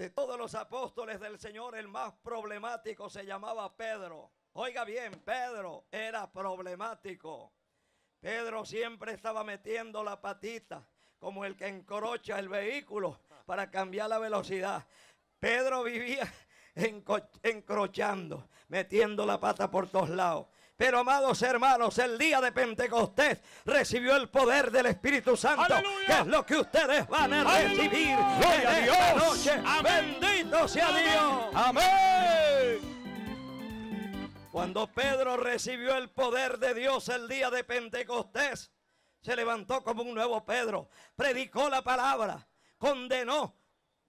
De todos los apóstoles del Señor, el más problemático se llamaba Pedro. Oiga bien, Pedro era problemático. Pedro siempre estaba metiendo la patita como el que encrocha el vehículo para cambiar la velocidad. Pedro vivía encrochando, metiendo la pata por todos lados. Pero amados hermanos, el día de Pentecostés recibió el poder del Espíritu Santo, que es lo que ustedes van a recibir. Gloria a Dios. Noche. Bendito sea Dios. Amén. Cuando Pedro recibió el poder de Dios el día de Pentecostés, se levantó como un nuevo Pedro, predicó la palabra, condenó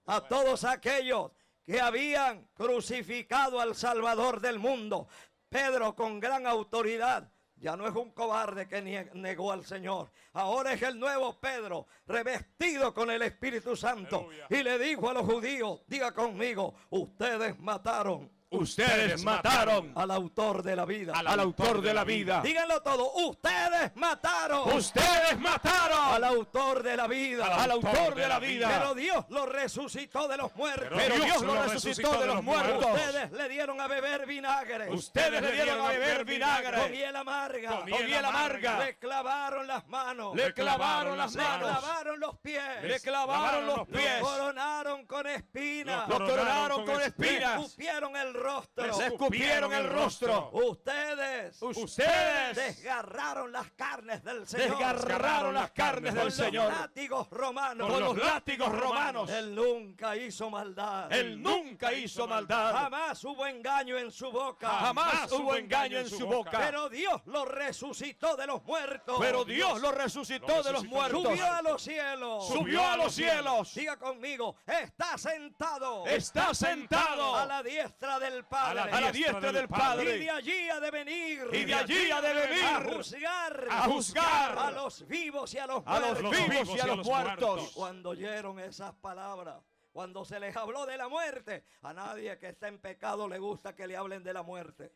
a todos aquellos que habían crucificado al Salvador del mundo. Pedro con gran autoridad ya no es un cobarde que negó al Señor. Ahora es el nuevo Pedro, revestido con el Espíritu Santo. Y le dijo a los judíos, diga conmigo, ustedes mataron Ustedes mataron al autor de la vida. Al, autor de la vida. Díganlo todo. Ustedes mataron. Ustedes mataron al autor de la vida. Al autor de la vida. Pero Dios lo resucitó de los muertos. Pero Dios lo resucitó de los muertos. Ustedes le dieron a beber vinagre. Ustedes le dieron a beber vinagre. Con miel amarga. Con miel amarga. Le clavaron las manos. Le clavaron las manos. Le clavaron los pies. Le clavaron los pies. Lo coronaron con espinas. Lo coronaron con espinas. Le escupieron el rostro. Les escupieron el rostro. Ustedes, ustedes desgarraron las carnes del Señor. Desgarraron las carnes del Señor. Con los látigos romanos. Con los látigos romanos. Él nunca hizo maldad. Él nunca hizo maldad. Jamás hubo engaño en su boca. Jamás hubo engaño en su boca. Pero Dios lo resucitó de los muertos. Pero Dios lo resucitó de los muertos. Subió a los cielos. Subió a los cielos. Diga conmigo, está sentado. Está sentado a la diestra del Padre a la, diestra, del Padre. Y de allí ha de venir. Y de allí ha de venir. A juzgar. A juzgar. A los vivos y a los a muertos. Los vivos y a los muertos. Y cuando oyeron esas palabras. Cuando se les habló de la muerte, a nadie que está en pecado le gusta que le hablen de la muerte.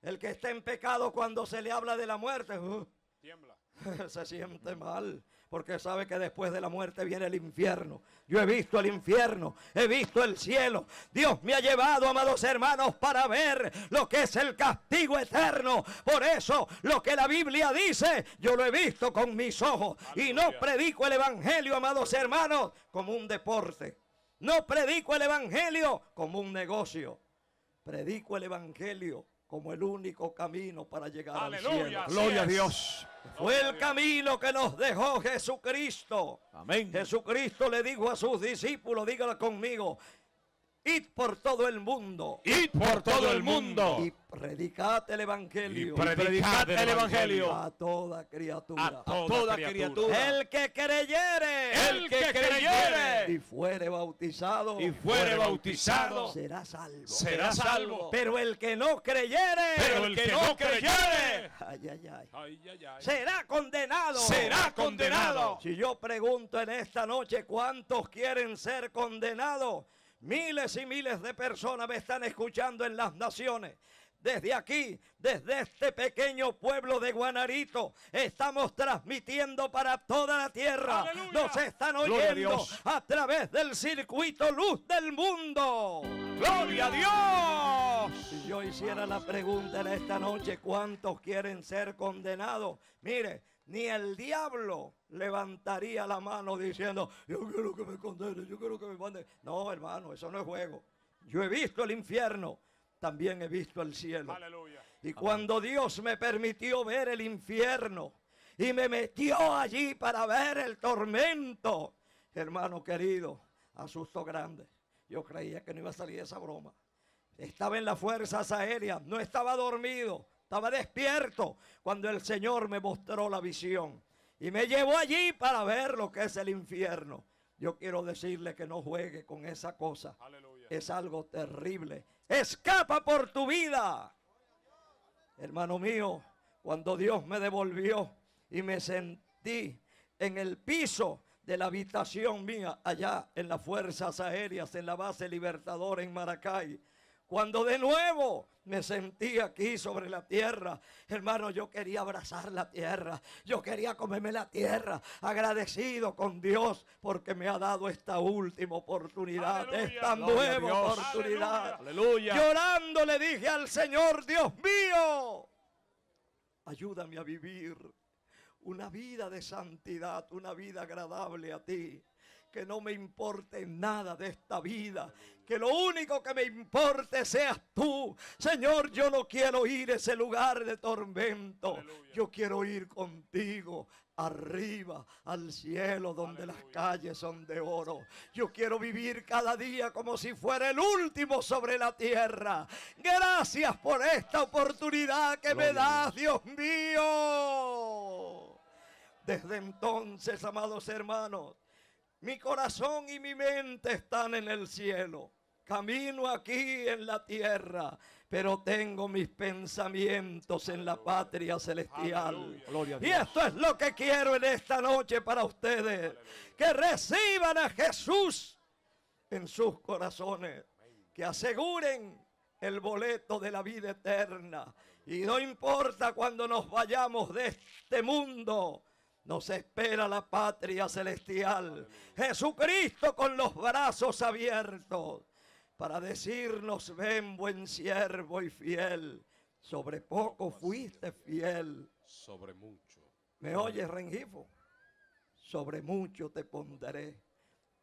El que está en pecado cuando se le habla de la muerte, uh, tiembla. se siente mal porque sabe que después de la muerte viene el infierno. Yo he visto el infierno, he visto el cielo. Dios me ha llevado, amados hermanos, para ver lo que es el castigo eterno. Por eso, lo que la Biblia dice, yo lo he visto con mis ojos. Y no predico el Evangelio, amados hermanos, como un deporte. No predico el Evangelio como un negocio. Predico el Evangelio como el único camino para llegar al cielo. Gloria a Dios. Fue el camino que nos dejó Jesucristo. Amén. Jesucristo le dijo a sus discípulos, dígalo conmigo, id por todo el mundo. Id por todo el mundo. Y predicad el evangelio. Y predicad el evangelio a toda criatura. A toda, criatura. El que creyere. El que creyere. Y fuere bautizado. Y fuere bautizado. Será salvo. Será salvo. Pero el que no creyere. Pero el que no creyere. Ay, ay, ay. ay, ay, ay. Será condenado. Será condenado. Si yo pregunto en esta noche cuántos quieren ser condenados. Miles y miles de personas me están escuchando en las naciones. Desde aquí, desde este pequeño pueblo de Guanarito, estamos transmitiendo para toda la tierra. Nos están oyendo a, través del circuito Luz del Mundo. ¡Gloria a Dios! Si yo hiciera la pregunta en esta noche, ¿cuántos quieren ser condenados? Mire, ni el diablo levantaría la mano diciendo, yo quiero que me condene, yo quiero que me mande. No, hermano, eso no es juego. Yo he visto el infierno, también he visto el cielo. Aleluya. Y cuando Dios me permitió ver el infierno y me metió allí para ver el tormento, hermano querido, asusto grande. Yo creía que no iba a salir esa broma. Estaba en las fuerzas aéreas, no estaba dormido, estaba despierto cuando el Señor me mostró la visión y me llevó allí para ver lo que es el infierno. Yo quiero decirle que no juegue con esa cosa. Aleluya. Es algo terrible. Escapa por tu vida. Hermano mío, cuando Dios me devolvió y me sentí en el piso de la habitación mía allá en las Fuerzas Aéreas, en la base Libertador en Maracay, Cuando de nuevo me sentí aquí sobre la tierra, hermano, yo quería abrazar la tierra, yo quería comerme la tierra, agradecido con Dios porque me ha dado esta última oportunidad, Aleluya. esta Gloria nueva Dios. oportunidad. Aleluya. Llorando le dije al Señor, Dios mío, ayúdame a vivir una vida de santidad, una vida agradable a ti. Que no me importe nada de esta vida. Que lo único que me importe seas tú. Señor, yo no quiero ir a ese lugar de tormento. Aleluya. Yo quiero ir contigo arriba al cielo donde las calles son de oro. Yo quiero vivir cada día como si fuera el último sobre la tierra. Gracias por esta oportunidad que me Gloria das, Dios mío. Desde entonces, amados hermanos, mi corazón y mi mente están en el cielo. Camino aquí en la tierra, pero tengo mis pensamientos en la patria celestial. Y esto es lo que quiero en esta noche para ustedes. Que reciban a Jesús en sus corazones. Que aseguren el boleto de la vida eterna. Y no importa cuando nos vayamos de este mundo. Nos espera la patria celestial. Jesucristo con los brazos abiertos. Para decirnos, ven buen siervo y fiel. Sobre poco fuiste fiel. Sobre mucho. ¿Me oyes, Rengifo? Sobre mucho te pondré.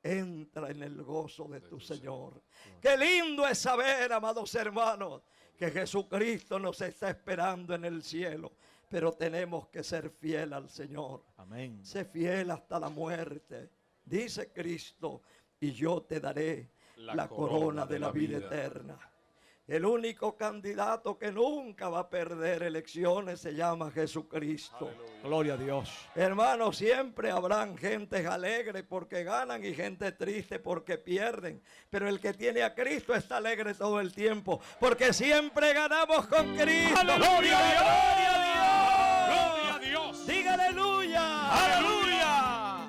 Entra en el gozo de tu Señor. Qué lindo es saber, amados hermanos, que Jesucristo nos está esperando en el cielo. Pero tenemos que ser fiel al Señor. Amén. Sé fiel hasta la muerte. Dice Cristo, y yo te daré la, La corona, corona de la vida, eterna. El único candidato que nunca va a perder elecciones se llama Jesucristo. Gloria a Dios. Hermanos, siempre habrán gentes alegres porque ganan y gente triste porque pierden. Pero el que tiene a Cristo está alegre todo el tiempo porque siempre ganamos con Cristo. ¡Aleluya! ¡Gloria a Dios! ¡Gloria a Dios! ¡Diga aleluya! ¡Aleluya!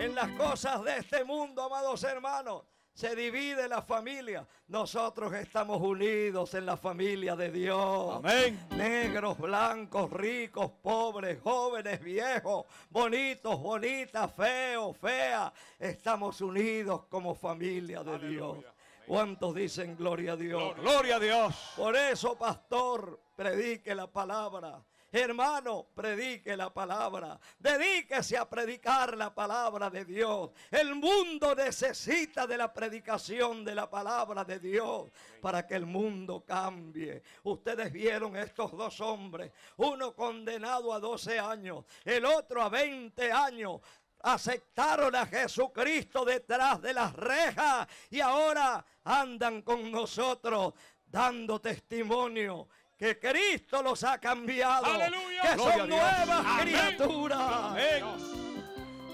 En las cosas de este mundo, amados hermanos, se divide la familia. Nosotros estamos unidos en la familia de Dios. Amén. Negros, blancos, ricos, pobres, jóvenes, viejos, bonitos, bonitas, feos, feas. Estamos unidos como familia de Aleluya. Dios. ¿Cuántos dicen gloria a Dios? Gloria a Dios. Por eso, pastor, predique la palabra. Hermano, predique la palabra. Dedíquese a predicar la palabra de Dios. El mundo necesita de la predicación de la palabra de Dios para que el mundo cambie. Ustedes vieron estos dos hombres, uno condenado a 12 años, el otro a 20 años aceptaron a Jesucristo detrás de las rejas y ahora andan con nosotros dando testimonio que Cristo los ha cambiado, Aleluya. que Gloria son nuevas Amén. criaturas. Amén.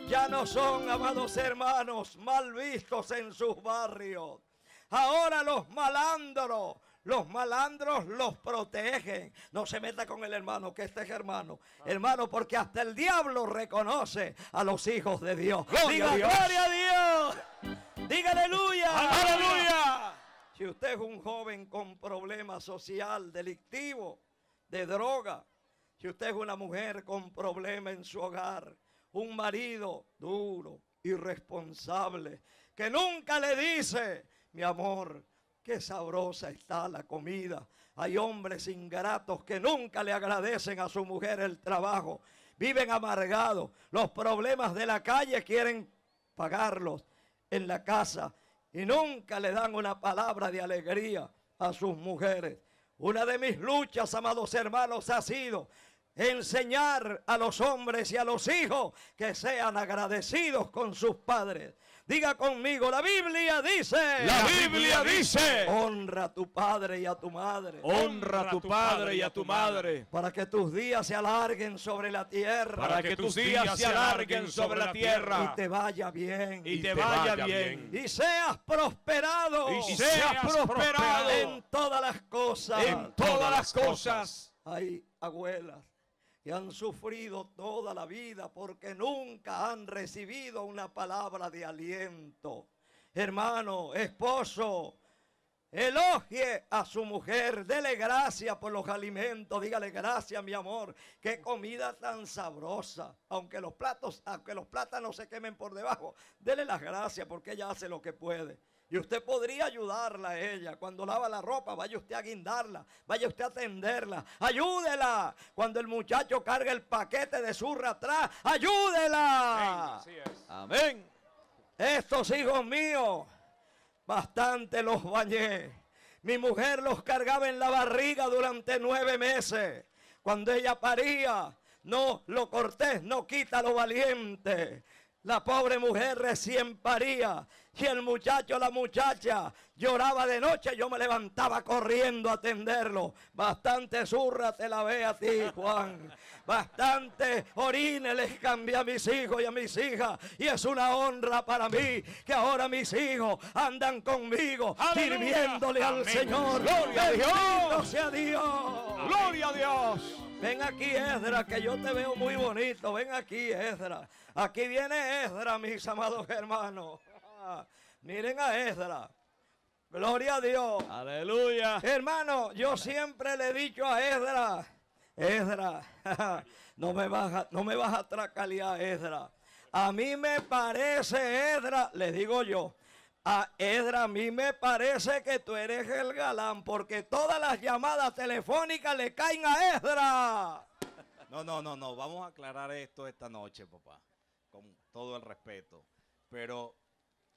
Ya no son, amados hermanos, mal vistos en sus barrios. Ahora los malandros, los malandros los protegen. No se meta con el hermano, que este es hermano. Hermano, porque hasta el diablo reconoce a los hijos de Dios. Gloria Diga a Dios. gloria a Dios. Usted es un joven con problema social, delictivo, de droga, si usted es una mujer con problema en su hogar, un marido duro, irresponsable, que nunca le dice, mi amor, qué sabrosa está la comida. Hay hombres ingratos que nunca le agradecen a su mujer el trabajo. Viven amargados. Los problemas de la calle quieren pagarlos en la casa y nunca le dan una palabra de alegría a sus mujeres. Una de mis luchas, amados hermanos, ha sido enseñar a los hombres y a los hijos que sean agradecidos con sus padres. Diga conmigo, la Biblia dice, La Biblia dice, honra a tu padre y a tu madre. honra a tu padre y a tu madre, Para que tus días se alarguen sobre la tierra. para que tus días se alarguen sobre la y tierra te vaya bien. y te vaya bien. y seas prosperado Y seas prosperado en todas las cosas. en todas las cosas. Hay abuelas que han sufrido toda la vida porque nunca han recibido una palabra de aliento. Hermano, esposo, Elogie a su mujer, dele gracias por los alimentos, dígale gracias mi amor, qué comida tan sabrosa, aunque los platos, aunque los plátanos se quemen por debajo, dele las gracias porque ella hace lo que puede. Y usted podría ayudarla a ella. Cuando lava la ropa, vaya usted a guindarla. Vaya usted a atenderla. Ayúdela. Cuando el muchacho carga el paquete de zurra atrás, ayúdela. Así es. Amén. Estos hijos míos, bastante los bañé. Mi mujer los cargaba en la barriga durante nueve meses. Cuando ella paría, no lo cortés, no quita lo valiente. La pobre mujer recién paría. Y el muchacho, la muchacha, lloraba de noche. Yo me levantaba corriendo a atenderlo. Bastante zurra te la ve a ti, Juan. Bastante orines les cambié a mis hijos y a mis hijas. Y es una honra para mí que ahora mis hijos andan conmigo Aleluya. sirviéndole al Amén. Señor. Gloria a Dios. Sea Dios. Gloria a Dios. Ven aquí, Esdra, que yo te veo muy bonito. Ven aquí, Esdra. Aquí viene Esdra, mis amados hermanos. Miren a Esdra. Gloria a Dios. Aleluya. Hermano, yo siempre le he dicho a Esdra, Esdra, no me vas a, no me vas a tracalear, Esdra. A mí me parece, Esdra, le digo yo, a Esdra, a mí me parece que tú eres el galán, porque todas las llamadas telefónicas le caen a Esdra. No, no, no, no. Vamos a aclarar esto esta noche, papá. Con todo el respeto. Pero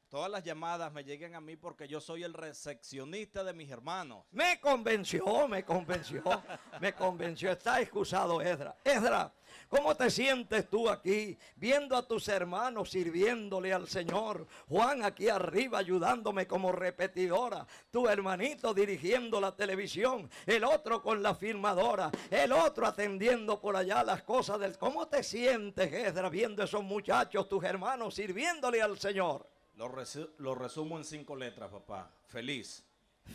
todas las llamadas me llegan a mí porque yo soy el recepcionista de mis hermanos. Me convenció, me convenció, me convenció. Está excusado, Esdra. Esdra, ¿cómo te sientes tú aquí viendo a tus hermanos sirviéndole al Señor? Juan aquí arriba ayudándome como repetidora. Tu hermanito dirigiendo la televisión. El otro con la filmadora. El otro atendiendo por allá las cosas del... ¿Cómo te sientes, Esdra, viendo esos muchachos, tus hermanos, sirviéndole al Señor? Lo, resu- lo resumo en cinco letras, papá. Feliz.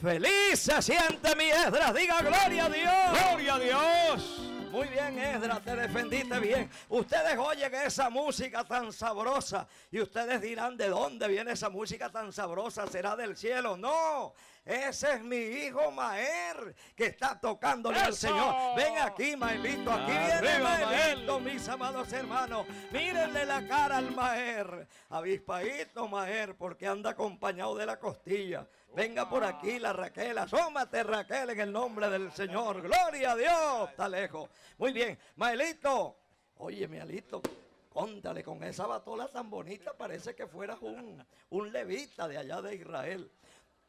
Feliz se siente mi Esdras. Diga gloria a Dios. Gloria a Dios. Muy bien, Esdras, te defendiste bien. Ustedes oyen esa música tan sabrosa y ustedes dirán, ¿de dónde viene esa música tan sabrosa? ¿Será del cielo? No, ese es mi hijo Maer que está tocándole al ¡Eso! Señor. Ven aquí, Maelito, aquí viene Arriba, Maelito, mis amados hermanos. Mírenle la cara al Maer. Avispadito Maer, porque anda acompañado de la costilla. Venga por aquí la Raquel, asómate Raquel en el nombre del Señor. Gloria a Dios. Está lejos. Muy bien, Maelito. Oye, Maelito, cóntale con esa batola tan bonita, parece que fueras un, un levita de allá de Israel.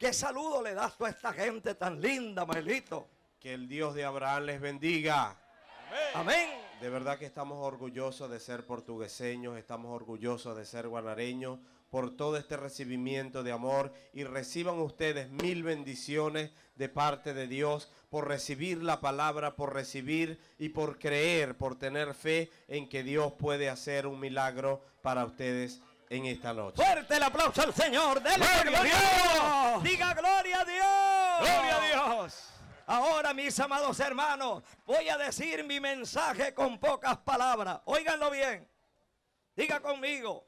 ¿Qué saludo le das tú a esta gente tan linda, Maelito? Que el Dios de Abraham les bendiga. Amén. De verdad que estamos orgullosos de ser portugueseños, estamos orgullosos de ser guanareños por todo este recibimiento de amor y reciban ustedes mil bendiciones de parte de Dios por recibir la palabra, por recibir y por creer, por tener fe en que Dios puede hacer un milagro para ustedes en esta noche. Fuerte el aplauso al Señor. Dele ¡Gloria a Dios! Diga gloria a Dios. Gloria a Dios. Ahora, mis amados hermanos, voy a decir mi mensaje con pocas palabras. Óiganlo bien. Diga conmigo.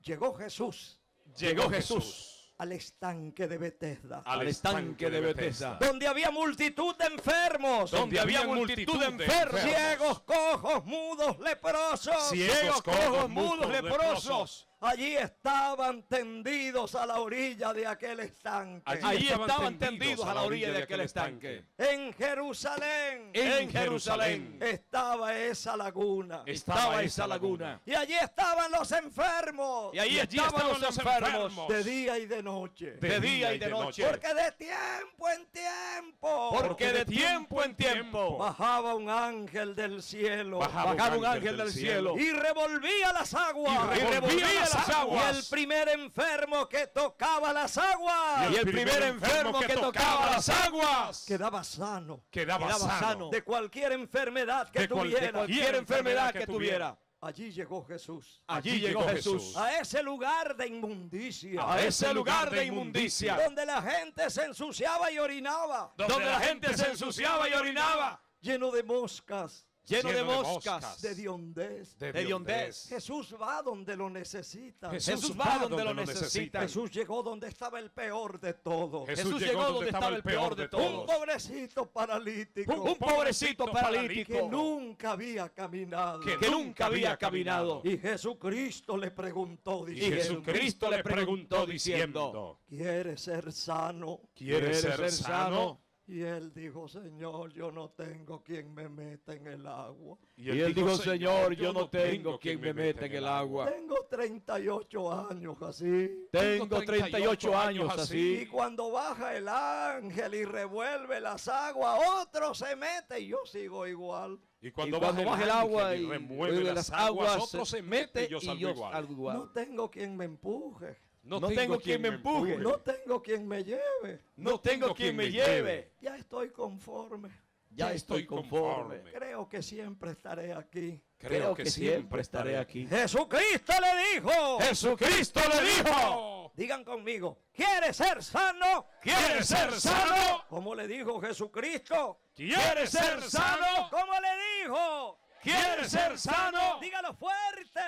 Llegó Jesús Llegó Jesús al estanque de Bethesda, al estanque de Bethesda, donde había multitud de enfermos, donde había multitud de enfermos, ciegos, cojos, mudos, leprosos. ciegos, cojos, mudos, leprosos. Allí estaban tendidos a la orilla de aquel estanque. Allí Allí estaban estaban tendidos tendidos a la orilla de aquel estanque. En Jerusalén En Jerusalén estaba esa laguna. estaba esa laguna. Y allí estaban los enfermos. Y ahí allí estaban estaban los los enfermos. enfermos. de día y de noche. De día y de noche. Porque de tiempo en tiempo. Porque de tiempo en tiempo bajaba un ángel del cielo. Bajaba bajaba un ángel del cielo Y revolvía las aguas. y revolvía las Y el primer enfermo que tocaba las aguas Y el primer enfermo que tocaba las aguas quedaba sano Quedaba, quedaba sano. sano. de cualquier enfermedad que De cual- de tuviera. cualquier enfermedad que tuviera. Allí llegó Jesús. Allí llegó Jesús A ese lugar de inmundicia. a ese lugar de inmundicia donde la gente se ensuciaba y orinaba. donde la gente se ensuciaba y orinaba Lleno de moscas. Lleno de moscas, de diondez. de hediondez. Jesús va donde lo necesita. Jesús va donde lo necesita. Jesús llegó donde estaba el peor de todos. Jesús llegó donde estaba el peor de Un todos. pobrecito paralítico. Un, un pobrecito que paralítico nunca había caminado. que nunca había caminado. Y Jesucristo le preguntó Y Jesucristo le preguntó diciendo, ¿quieres ser sano? ¿quieres ser sano? Y él dijo, Señor, yo no tengo quien me meta en el agua. Y él dijo, Señor, yo no tengo quien me meta en el agua. Tengo 38 años así. Tengo 38 años Y así. cuando baja el ángel y revuelve las aguas, otro se mete y yo sigo igual. Y Y cuando baja el agua y remueve las aguas, otro se mete y yo salgo No igual. tengo quien me empuje. No tengo quien me empuje. No tengo quien me lleve. No tengo quien me lleve. Ya estoy conforme. Ya estoy conforme. Creo que siempre estaré aquí. Creo que siempre estaré aquí. Jesucristo le dijo. Jesucristo le dijo, Digan conmigo, ¿quieres ser sano? ¿quieres ser sano? Como le dijo Jesucristo. ¿Quieres ser sano? ¿Cómo le dijo? ¿Quieres ser sano? Dígalo fuerte.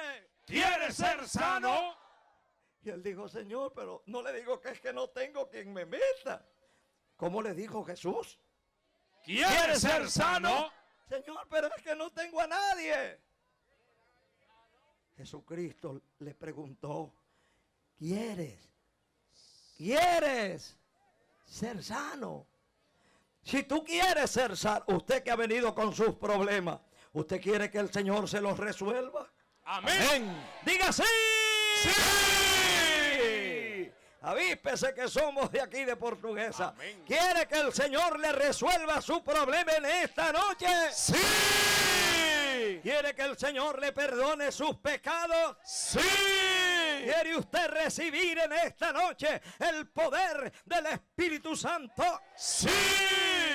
¿Quieres ser sano? Y él dijo, Señor, pero no le digo que es que no tengo quien me meta. ¿Cómo le dijo Jesús? ¿Quieres ser sano? Señor, pero es que no tengo a nadie. Jesucristo le preguntó, ¿quieres? ¿Quieres ser sano? Si tú quieres ser sano, usted que ha venido con sus problemas, ¿usted quiere que el Señor se los resuelva? Amén. Diga sí. Sí. Avíspese que somos de aquí de Portuguesa. Amén. ¿Quiere que el Señor le resuelva su problema en esta noche? Sí. ¿Quiere que el Señor le perdone sus pecados? Sí. ¿Quiere usted recibir en esta noche el poder del Espíritu Santo Sí.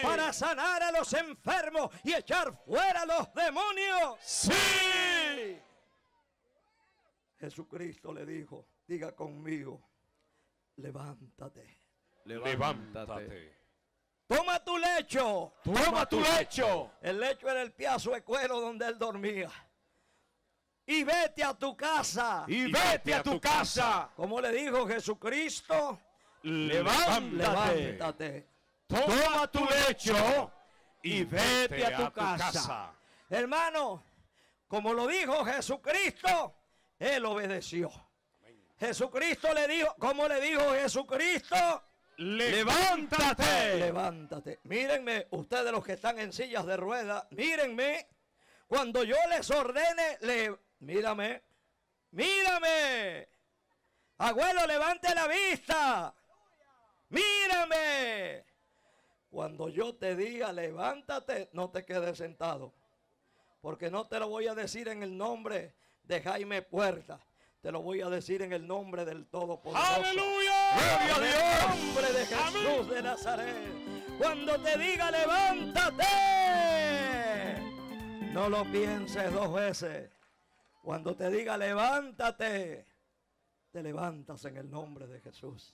para sanar a los enfermos y echar fuera a los demonios? Sí. Jesucristo le dijo, diga conmigo, levántate, Levántate. toma tu lecho. Toma tu lecho El lecho era el piazo de cuero donde él dormía. Y vete a tu casa. y vete a tu casa. Como le dijo Jesucristo, Levántate. levántate. Toma tu lecho y vete a tu casa. Hermano, como lo dijo Jesucristo, él obedeció. Jesucristo le dijo, como le dijo Jesucristo, Levántate. levántate. Mírenme, ustedes los que están en sillas de ruedas, mírenme. Cuando yo les ordene, le, mírame, mírame. Abuelo, levante la vista. Mírame. Cuando yo te diga, levántate, no te quedes sentado. Porque no te lo voy a decir en el nombre de Jaime Puerta. Te lo voy a decir en el nombre del Todopoderoso. Aleluya. Gloria a En el Dios. nombre de Jesús de Nazaret. Cuando te diga levántate, no lo pienses dos veces. Cuando te diga levántate, te levantas en el nombre de Jesús.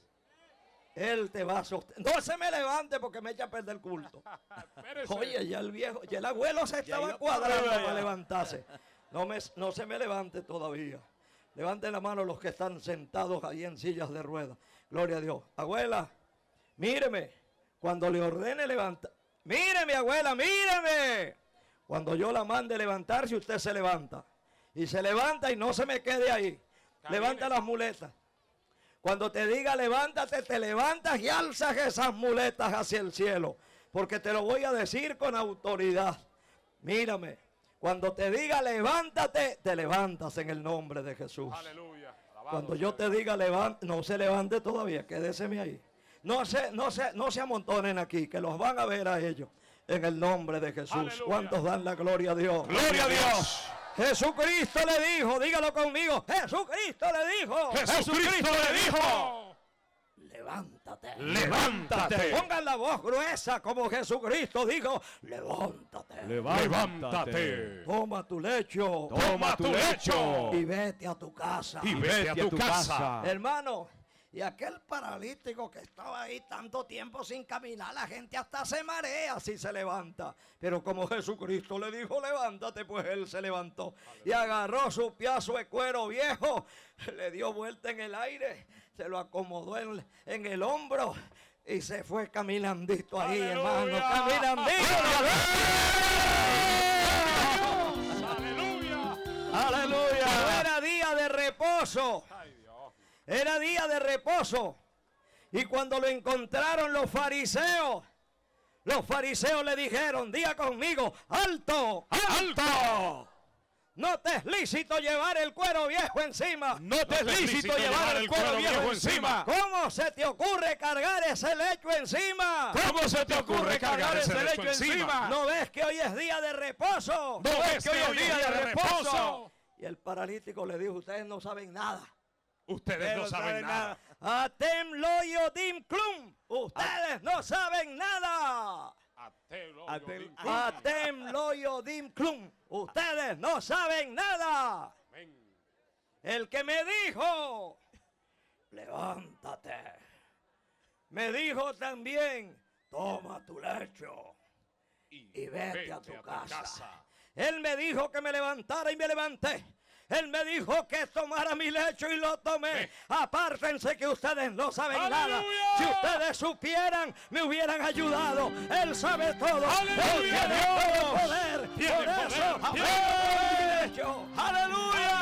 Él te va a sostener. No se me levante porque me echa a perder el culto. Oye, ya el viejo, ya el abuelo se estaba cuadrando para levantarse. No, me, no se me levante todavía. Levanten la mano los que están sentados ahí en sillas de ruedas. Gloria a Dios. Abuela, míreme. Cuando le ordene levantar. Míreme, abuela, míreme. Cuando yo la mande levantarse, usted se levanta. Y se levanta y no se me quede ahí. Levanta las muletas. Cuando te diga levántate, te levantas y alzas esas muletas hacia el cielo. Porque te lo voy a decir con autoridad. Mírame. Cuando te diga levántate, te levantas en el nombre de Jesús. Aleluya. Alabado Cuando yo te diga levante, no se levante todavía, quédeseme ahí. No se, no se, no se amontonen aquí, que los van a ver a ellos. En el nombre de Jesús. Aleluya. ¿Cuántos dan la gloria a Dios? Gloria a Dios. Jesucristo le dijo, dígalo conmigo. Jesucristo le dijo. Jesucristo le dijo, Levántate. levántate. Pongan la voz gruesa como Jesucristo dijo, levántate. Levántate. Toma tu lecho Toma tu lecho y vete a tu casa. y vete a tu casa. Hermano, Y aquel paralítico que estaba ahí tanto tiempo sin caminar, la gente hasta se marea si se levanta. Pero como Jesucristo le dijo, levántate, pues él se levantó. Y agarró su piazo de cuero viejo, le dio vuelta en el aire, se lo acomodó en, en el hombro y se fue caminandito ahí, hermano. Caminandito. Aleluya. Aleluya. Era día de reposo. Era día de reposo. Y cuando lo encontraron los fariseos, los fariseos le dijeron, diga conmigo, alto, alto. No te es lícito llevar el cuero viejo encima. No te es lícito llevar el cuero viejo encima. ¿Cómo se te ocurre cargar ese lecho encima? ¿Cómo se te ocurre cargar ese lecho encima? ¿No ves que hoy es día de reposo? ¿No ves que hoy es día de reposo? Y el paralítico le dijo, ustedes no saben nada. Ustedes no saben nada. Atem loyo dim clum. Ustedes no saben nada. Atem. Ustedes no saben nada. Amén. El que me dijo, levántate. Me dijo también, toma tu lecho y vete a tu casa. Él me dijo que me levantara y me levanté. Él me dijo que tomara mi lecho y lo tomé. Apártense que ustedes no saben nada. Si ustedes supieran, me hubieran ayudado. Él sabe todo. Él ¡Aleluya, tiene Dios! todo poder. Tiene Por poder, eso, tiene. ¡Aleluya!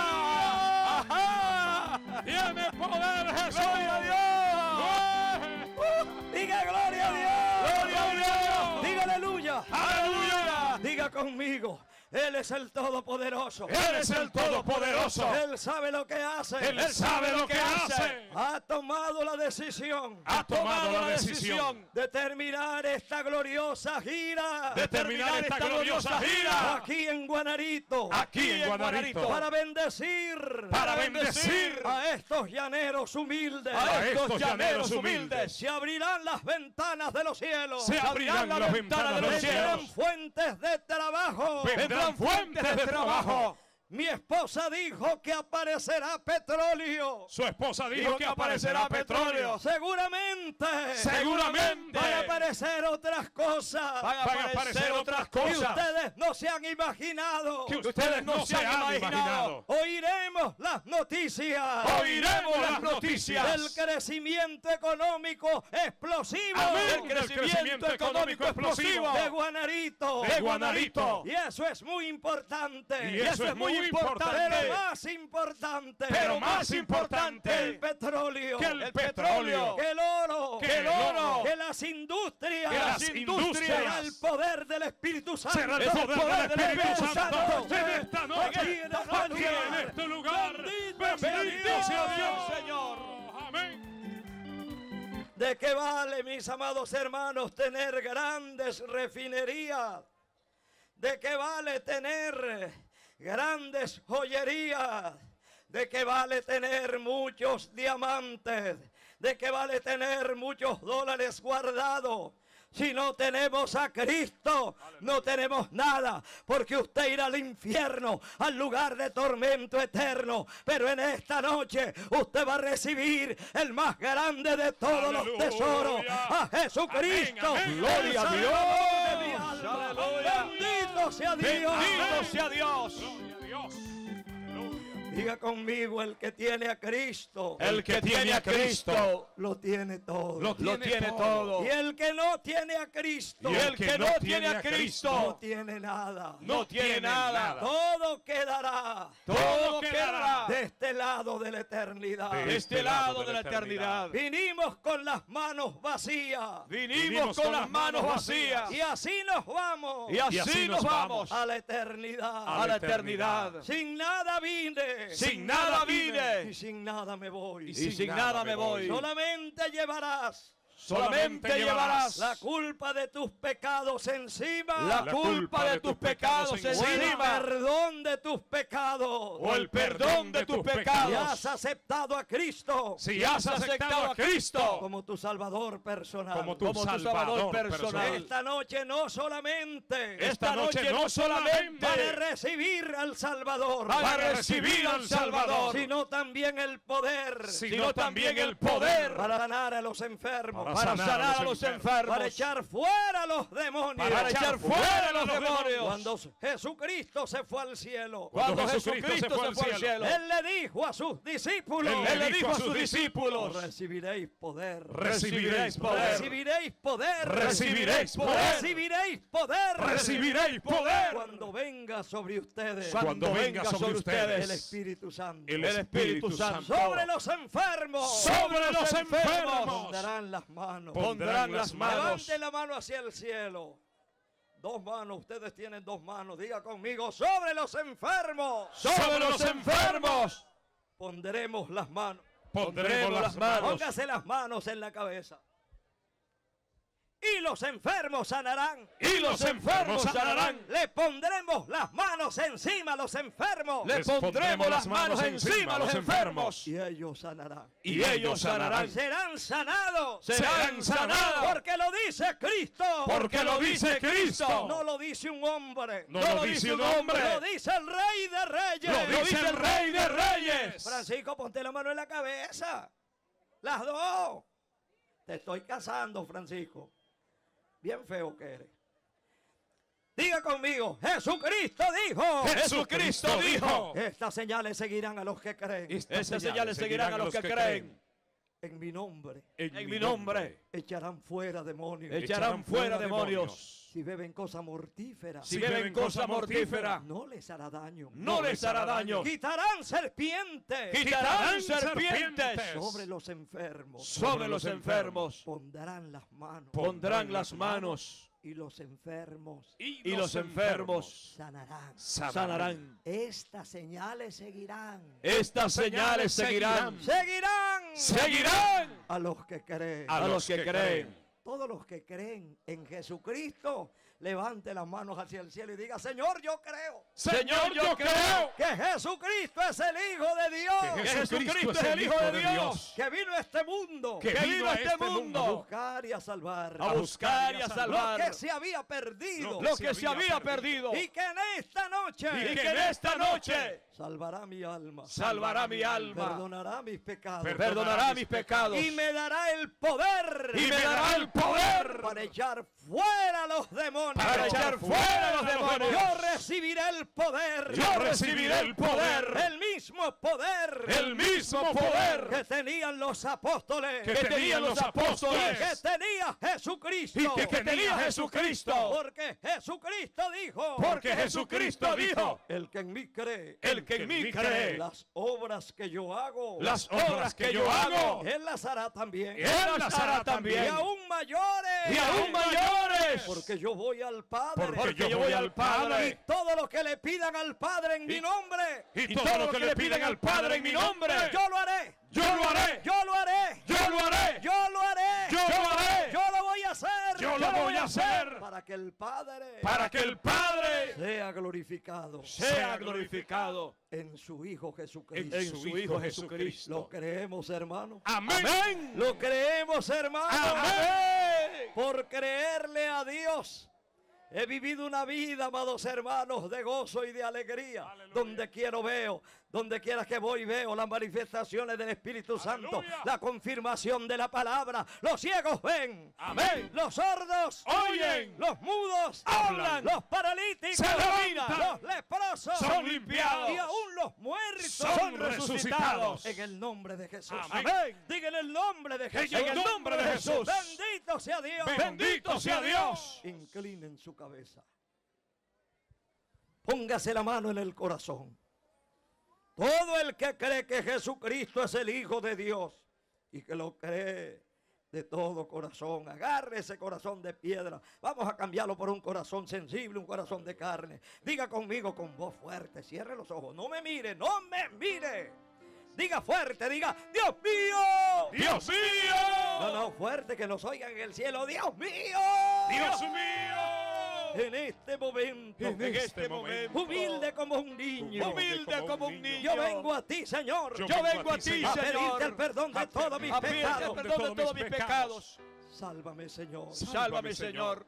Ajá. Tiene poder Jesús. ¡Gloria a Dios! Uh, diga gloria a Dios. ¡Gloria a Dios! Diga aleluya. ¡Aleluya! Diga conmigo. Él es el Todopoderoso. Él es el Todopoderoso. Él sabe lo que hace. Él sabe lo que hace. ha tomado la decisión Ha tomado la decisión de terminar esta gloriosa gira de terminar esta gloriosa gira aquí en Guanarito aquí en Guanarito para bendecir para bendecir a estos llaneros humildes. a estos llaneros humildes. Se abrirán las ventanas de los cielos. Se abrirán las ventanas de los Vendrán cielos. fuentes de trabajo. Vendrán fuentes de trabajo. Mi esposa dijo que aparecerá petróleo. Su esposa dijo, Dijo que que aparecerá aparecerá petróleo. Seguramente. Seguramente. Van a aparecer otras cosas. Van a Van a aparecer otras que cosas ustedes no se han imaginado. que ustedes no se han imaginado. Oiremos las noticias. Oiremos las noticias del crecimiento económico explosivo. Del crecimiento económico explosivo de Guanarito. de Guanarito. Y eso es muy importante. Y eso es muy importante. Pero más importante. Pero más importante que el petróleo. que el petróleo. Que el oro. Que el oro. Que las industrias. Que las industrias. Será el poder del Espíritu Santo. Será el poder del Espíritu Santo en en esta noche, Aquí en esta aquí en este lugar. Bendito Bendito sea Dios, Señor. Amén. ¿De qué vale, mis amados hermanos, tener grandes refinerías? ¿De qué vale tener grandes joyerías? ¿De qué vale tener muchos diamantes? ¿De qué vale tener muchos dólares guardados? Si no tenemos a Cristo, no tenemos nada, porque usted irá al infierno, al lugar de tormento eterno. Pero en esta noche usted va a recibir el más grande de todos los tesoros, a Jesucristo. Amén, amén. Gloria a Dios. Bendito sea Dios. Bendito sea Dios. Diga conmigo, el que tiene a Cristo, El que tiene a Cristo lo tiene todo. lo tiene todo. y el que no tiene a Cristo, Y el que no tiene a no Cristo tiene nada. no tiene nada. Todo quedará Todo quedará de este lado de la eternidad. de este lado de la eternidad. Vinimos con las manos vacías. Vinimos con las manos vacías Y así nos vamos y así nos vamos a la eternidad. a la eternidad. Sin nada vine. Sin nada Y vine sin nada me voy. y sin nada me voy. Solamente llevarás Solamente llevarás la culpa de tus pecados encima. la culpa de tus pecados el encima. perdón de tus pecados. o el perdón de tus pecados. has aceptado a Cristo. Si has aceptado a Cristo. Como tu Salvador personal. como tu como Salvador Salvador personal. personal. Esta noche no solamente. Esta noche no solamente para recibir al Salvador, para recibir al Salvador, sino también el poder. Sino también el poder. para sanar a los enfermos, Para para sanar a los enfermos, para echar fuera a los demonios, para echar fuera a los demonios. Cuando Jesucristo se fue al cielo, Cuando Jesucristo se fue al cielo, Él le dijo a sus discípulos, Él le dijo a sus discípulos, recibiréis poder, Recibiréis poder. recibiréis poder, Recibiréis poder. recibiréis poder, Recibiréis poder. cuando venga sobre ustedes Cuando venga sobre el ustedes. Espíritu Santo, el Espíritu Santo. Sobre los enfermos, sobre los enfermos. pondrán las manos, pondrán las manos. Levante la mano hacia el cielo. Dos manos, ustedes tienen dos manos. Diga conmigo, sobre los enfermos sobre los enfermos, pondremos las manos. Pondremos las manos. Póngase las manos en la cabeza. Y los enfermos sanarán. y los enfermos sanarán. Le pondremos las manos encima a los enfermos. Le pondremos las manos encima a los enfermos Y ellos sanarán. y ellos sanarán. Serán sanados. Serán sanados Porque lo dice Cristo. porque lo dice Cristo. No lo dice un hombre. No lo dice un hombre. Lo dice el Rey de Reyes. Lo dice el Rey de Reyes. Francisco, ponte la mano en la cabeza. Las dos. Te estoy casando, Francisco. Bien feo que eres. Diga conmigo, Jesucristo dijo. Jesucristo dijo. Estas señales seguirán a los que creen. Estas señales seguirán a los que creen. En mi nombre. En mi nombre. echarán fuera demonios. echarán fuera demonios. Si beben cosa mortífera, Si beben cosa mortífera, no les hará daño. no les hará daño. Quitarán serpientes. Quitarán serpientes. sobre los enfermos. sobre los enfermos. Pondrán las manos. Pondrán las manos y los enfermos y los enfermos sanarán. sanarán. Estas señales seguirán. Estas señales seguirán. Seguirán Seguirán a los que creen. a los que creen. Todos los que creen en Jesucristo, levante las manos hacia el cielo y diga, Señor, yo creo Señor, yo creo Jesucristo es el Hijo de Dios. que Jesucristo es el Hijo de Dios. que vino a este mundo Que vino a este este a mundo buscar y a salvar. a buscar y a lo salvar que se había perdido. Lo que se había perdido. y que en esta noche Y que en esta noche salvará mi alma, salvará mi alma, perdonará mis pecados. Perdonará mis pecados. y me dará el poder. Y me dará el poder. Para echar fuera a los demonios. para echar fuera a los demonios. Yo recibiré el poder. Yo recibiré el poder, el mismo poder el mismo poder que tenían los apóstoles que tenían los apóstoles que tenía Jesucristo. y que tenía Jesucristo. Porque Jesucristo dijo, Porque Jesucristo dijo, el que en mí cree, el que en mí cree, las obras que yo hago, las obras que yo hago, él las hará también. Él las hará y también. aún mayores. Y aún mayores. Porque yo voy al Padre. Porque yo voy al Y Padre. todo lo que le pidan al Padre en mi nombre, Y todo lo que le piden al Padre en mi nombre, yo lo haré. yo lo haré. Yo lo haré. Yo lo haré. Yo lo haré. Yo lo haré. Yo lo voy a hacer. Yo lo voy a hacer. Para que el Padre Para que el Padre sea glorificado sea glorificado en su Hijo Jesucristo. en su Hijo Jesucristo. Lo creemos, hermano. Amén. Lo creemos, hermano. Amén. Por creerle a Dios. He vivido una vida, amados hermanos, de gozo y de alegría. Donde quiero veo, donde quiera que voy veo las manifestaciones del Espíritu Santo, Aleluya. la confirmación de la palabra. Los ciegos ven, Amén. los sordos Oyen. los mudos Hablan. los paralíticos, Se levantan. los leprosos Son limpiados. y aún los muertos Son resucitados. en el nombre de Jesús. Amén. Diga en el nombre de Jesús. En el nombre de Jesús. Bendito sea Dios. Bendito sea Dios. Inclinen su cabeza. Póngase la mano en el corazón. Todo el que cree que Jesucristo es el Hijo de Dios y que lo cree de todo corazón, agarre ese corazón de piedra. Vamos a cambiarlo por un corazón sensible, un corazón de carne. Diga conmigo con voz fuerte, cierre los ojos. No me mire, no me mire. Diga fuerte, diga, Dios mío. Dios mío. No, no, fuerte, que nos oigan en el cielo. Dios mío. Dios mío. En este momento, En este momento. humilde como un niño. Humilde como un niño. Yo vengo a ti, Señor, Yo Yo vengo a ti, a pedirte Señor. el perdón de todos mis A pedirte el pecados. perdón de todos mis pecados. Sálvame, Señor. Sálvame, Señor.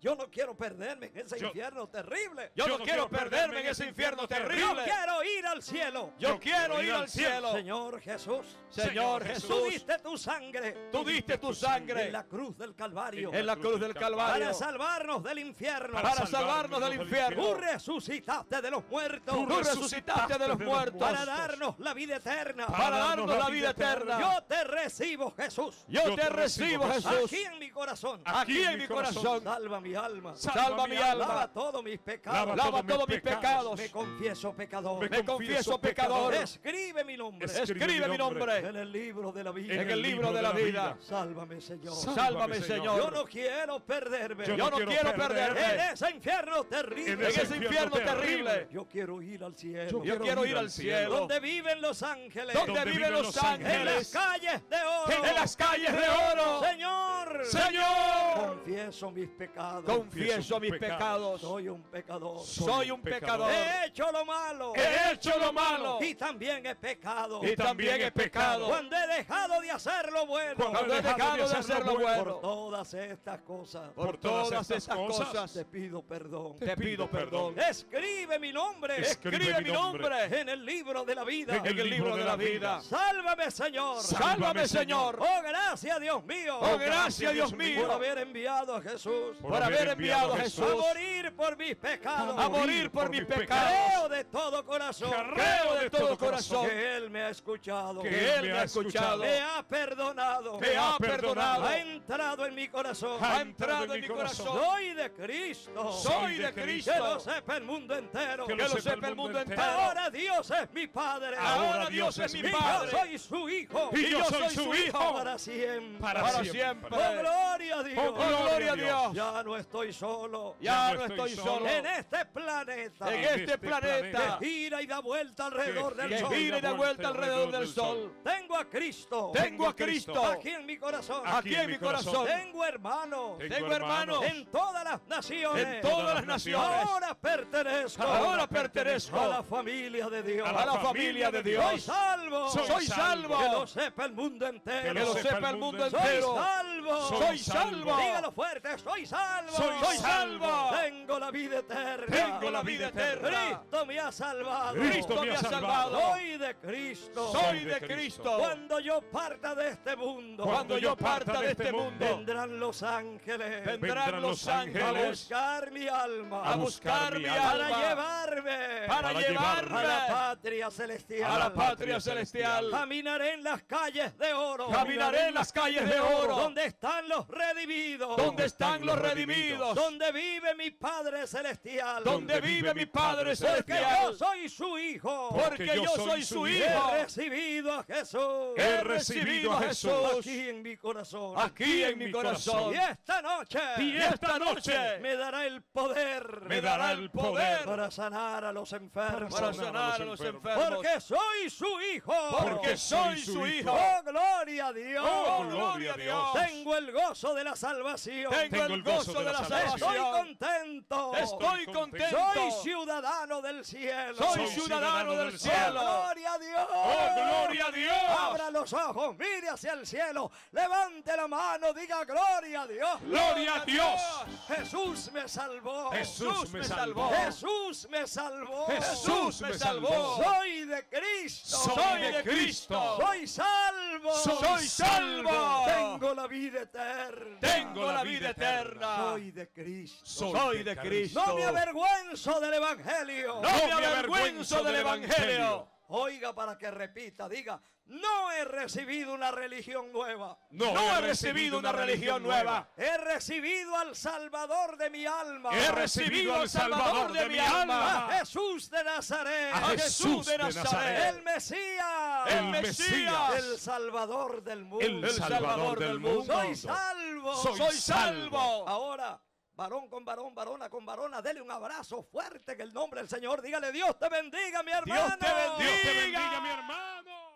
Yo no quiero perderme en ese Yo- infierno terrible. Yo no quiero perderme en ese infierno Yo terrible. quiero ir al cielo. Yo quiero ir al cielo. Señor Jesús, Señor tú Jesús, diste tu sangre tú diste tu en sangre la cruz del Calvario en la cruz del Calvario para salvarnos del infierno. para salvarnos del Tú infierno. resucitaste de los muertos Tú resucitaste de los muertos para darnos la vida eterna. para darnos la vida eterna. Yo te recibo, Jesús. Yo te recibo, Jesús. Aquí en mi corazón. Aquí en mi corazón. Salva mi alma. Salva mi Lava alma. todos mis pecados. Lava todos mis pecados. Me confieso pecador. Me confieso pecador. Escribe mi nombre Escribe mi nombre en el libro de la vida. en el libro de la vida. Sálvame, Señor. Sálvame, Señor. Yo no quiero perderme. Yo no quiero en perderme ese infierno terrible. en ese infierno terrible. Yo quiero ir al cielo. Yo quiero ir al cielo. Donde viven los ángeles. Donde viven los En las ángeles. calles de oro. En las calles de oro. Señor. Señor. Confieso mis pecados. Confieso mis pecados. Soy un pecador. Soy un pecador. He hecho lo malo. He hecho lo malo. Y también he pecado. Y también he pecado. Cuando he dejado de hacer lo bueno. Cuando he dejado de hacer lo Por bueno. todas estas cosas. Por todas estas cosas. Te pido perdón. Te pido perdón. Escribe mi nombre. Escribe mi nombre en el libro de la vida. en el libro de la vida. Sálvame, Señor. Sálvame, Señor. Oh, gracias, Dios mío. Oh, gracias, Dios por mío. haber enviado a Jesús. Por haber enviado a A Jesús morir por mis pecados. a morir por mis pecados. Creo de todo corazón. Creo de todo corazón Que Él me ha escuchado. que Él me ha escuchado. Me ha perdonado. Me ha perdonado. Ha entrado en mi corazón. Ha entrado en mi corazón. Soy de Cristo. Soy de Cristo. Que lo sepa el mundo entero. Que lo sepa el mundo entero. Ahora Dios es mi Padre. Ahora Dios es mi Padre. yo soy su hijo. Y yo soy su hijo. Para siempre. Para siempre. Oh, gloria a Dios. Oh, gloria a Dios. Ya no estoy solo. Ya no estoy solo. En este planeta. En este planeta. Que gira y da vuelta alrededor del Que sol. gira y da vuelta alrededor del sol. Tengo a Cristo. Tengo a Cristo Aquí en mi corazón. aquí en mi corazón. Tengo hermanos. Tengo hermanos En todas las naciones. en todas las naciones. Ahora pertenezco. Ahora pertenezco a la familia de Dios. a la familia de Soy Dios. salvo. Soy salvo. Que lo sepa el mundo entero. Que lo sepa el mundo Soy entero. salvo. Soy salvo. Dígalo fuerte. Soy salvo. Soy salvo. Tengo la vida eterna. Tengo la vida eterna. Cristo me ha salvado. Cristo me ha salvado. Soy de Cristo. Soy de Cristo. Cuando yo parta de este mundo. Cuando yo parta de este mundo, Vendrán los ángeles. vendrán los a ángeles buscar mi alma. a buscar mi para alma llevarme para para llevarme a la patria celestial. a la patria celestial. Caminaré en las calles de oro. Caminaré en las calles de oro. Donde están los redimidos. Donde están los redimidos. Donde vive mi Padre celestial. Donde vive mi Padre Porque yo celestial. soy su hijo. Porque yo soy su hijo. He recibido a Jesús. He recibido a Jesús Aquí en mi corazón. aquí en mi corazón. Y esta noche. Y esta noche me dará el poder. me dará el poder para sanar a los enfermos. para sanar a los enfermos. Porque soy su hijo. Porque soy su hijo. Oh, gloria a Dios. Oh, gloria a Dios. Tengo el gozo de la salvación. Tengo el gozo de la Estoy salvación. contento. Estoy contento. Soy ciudadano del cielo. Soy ciudadano del Oh, cielo. gloria a Dios. Oh, gloria a Dios. Abra los ojos, mire hacia el cielo, levante la mano, diga gloria a Dios. Gloria a Dios. Jesús me salvó. Jesús me salvó. Jesús me salvó. Jesús me salvó. Soy de Cristo. Soy de Cristo. Soy salvo. Soy salvo. Tengo la vida eterna. Tengo la vida eterna. Soy de Cristo. Soy de Cristo. No me avergüenzo del Evangelio. No me avergüenzo del Evangelio. Oiga para que repita, diga, no he recibido una religión nueva. No he recibido una religión nueva. He recibido al Salvador de mi alma. He recibido al Salvador de mi alma. A Jesús de Nazaret. A Jesús de Nazaret. El Mesías. El Mesías. El Salvador del mundo. El Salvador del mundo. Soy salvo. Soy salvo. Ahora, varón con varón, varona con varona, dele un abrazo fuerte que el nombre del Señor. Dígale, Dios te bendiga, mi hermano. Dios te bendiga. Dios te bendiga, mi hermano.